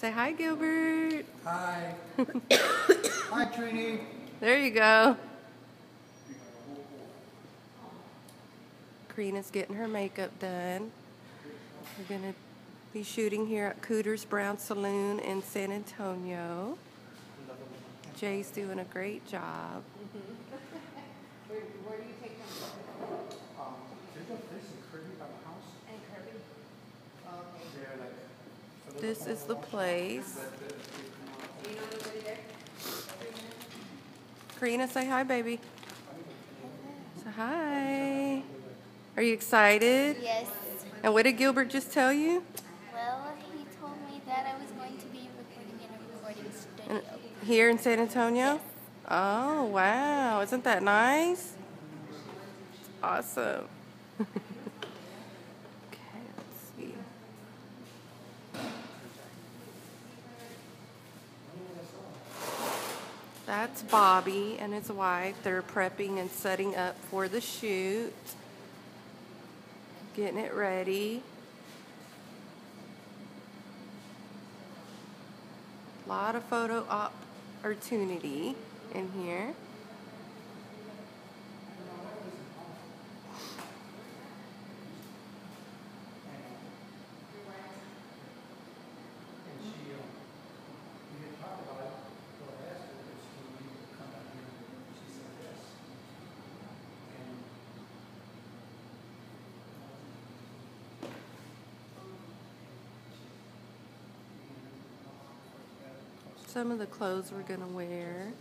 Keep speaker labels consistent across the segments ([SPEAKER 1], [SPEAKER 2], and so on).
[SPEAKER 1] Say hi, Gilbert.
[SPEAKER 2] Hi. Hi, Trini.
[SPEAKER 1] There you go. Karina's getting her makeup done. We're going to be shooting here at Cooter's Brown Saloon in San Antonio. Jay's doing a great job.
[SPEAKER 2] Mm-hmm.
[SPEAKER 1] This is the place.
[SPEAKER 3] Do you know anybody there?
[SPEAKER 1] Karina, say hi, baby. Say hi. Are you excited?
[SPEAKER 4] Yes.
[SPEAKER 1] And what did Gilbert just tell you?
[SPEAKER 4] Well, he told me that I was going to be recording in a recording
[SPEAKER 1] In-
[SPEAKER 4] studio.
[SPEAKER 1] Here in San Antonio? Oh, wow. Isn't that nice? Awesome. That's Bobby and his wife. They're prepping and setting up for the shoot. Getting it ready. A lot of photo opportunity in here. Some of the clothes we're gonna wear.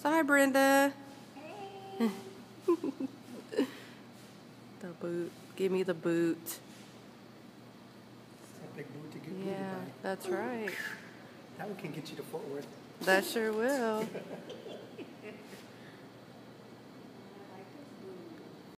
[SPEAKER 1] So hi Brenda. the boot. Give me the boot.
[SPEAKER 2] that boot to
[SPEAKER 1] Yeah, that's right.
[SPEAKER 2] That one can get you to Fort Worth.
[SPEAKER 1] That sure will.